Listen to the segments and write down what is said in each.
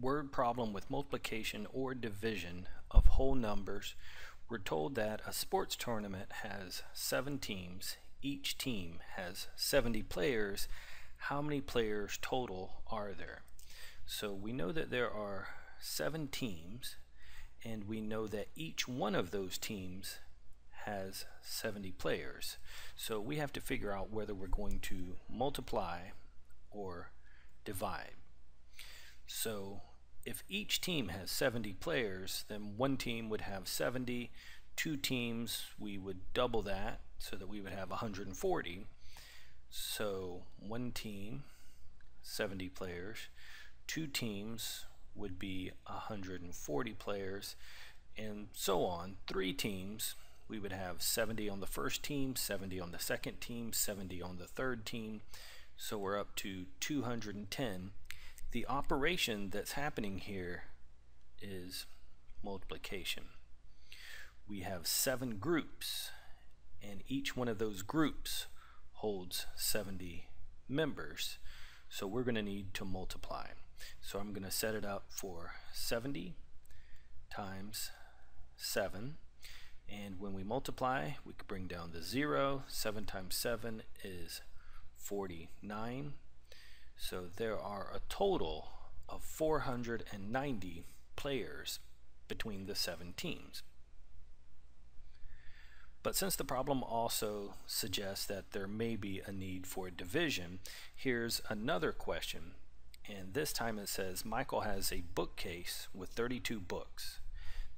word problem with multiplication or division of whole numbers, we're told that a sports tournament has seven teams. Each team has 70 players. How many players total are there? So we know that there are seven teams, and we know that each one of those teams has 70 players. So we have to figure out whether we're going to multiply or divide. So if each team has 70 players, then one team would have 70. Two teams, we would double that so that we would have 140. So one team, 70 players. Two teams would be 140 players, and so on. Three teams, we would have 70 on the first team, 70 on the second team, 70 on the third team. So we're up to 210 the operation that's happening here is multiplication. We have seven groups, and each one of those groups holds 70 members. So we're going to need to multiply. So I'm going to set it up for 70 times 7. And when we multiply, we can bring down the 0. 7 times 7 is 49. So there are a total of 490 players between the seven teams. But since the problem also suggests that there may be a need for division, here's another question. And this time it says Michael has a bookcase with 32 books.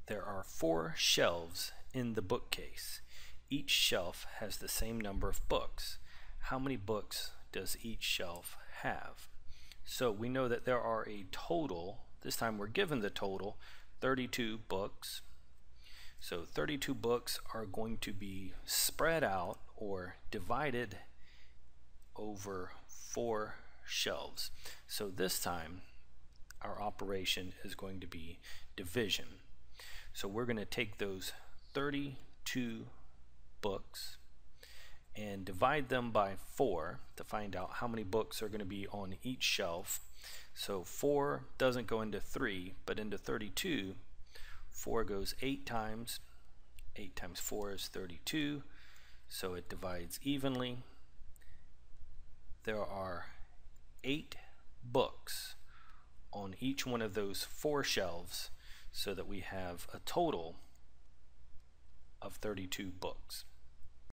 There are four shelves in the bookcase. Each shelf has the same number of books. How many books does each shelf have. So we know that there are a total, this time we're given the total, 32 books. So 32 books are going to be spread out or divided over four shelves. So this time our operation is going to be division. So we're going to take those 32 books and divide them by 4 to find out how many books are going to be on each shelf. So 4 doesn't go into 3, but into 32, 4 goes 8 times. 8 times 4 is 32, so it divides evenly. There are 8 books on each one of those four shelves so that we have a total of 32 books.